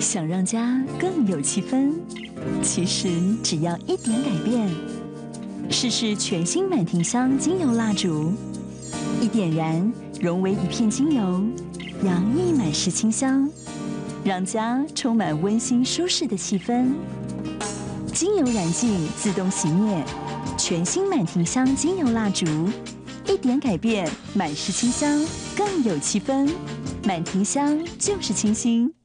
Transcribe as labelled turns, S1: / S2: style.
S1: 想让家更有气氛其实只要一点改变试试全新满庭香精油蜡烛。一点燃融为一片精油洋溢满室清香让家充满温馨舒适的气氛。精油燃尽自动熄灭全新满庭香精油蜡烛。一点改变满室清香更有气氛。满庭香就是清新。